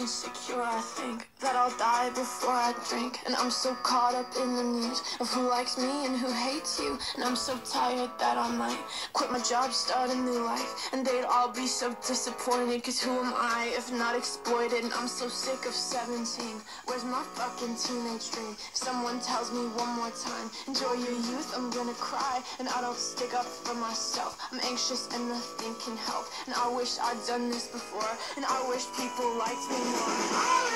insecure, I think that I'll die before I drink. And I'm so caught up in the news of who likes me and who hates you. And I'm so tired that I might quit my job, start a new life. And they'd all be so disappointed, cause who am I if not exploited? And I'm so sick of 17. Where's my fucking teenage dream? If someone tells me one more time, enjoy your youth, I'm gonna cry. And I don't stick up for myself. I'm anxious and nothing can help. And I wish I'd done this before. And I wish people liked me Oh,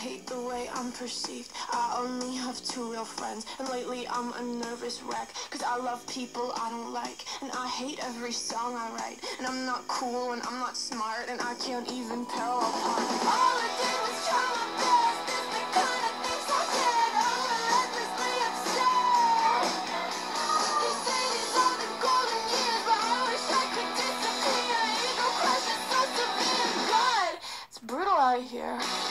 hate the way I'm perceived. I only have two real friends, and lately I'm a nervous wreck. Cause I love people I don't like, and I hate every song I write. And I'm not cool, and I'm not smart, and I can't even tell apart All I did was try my best. Oh, brutal out here.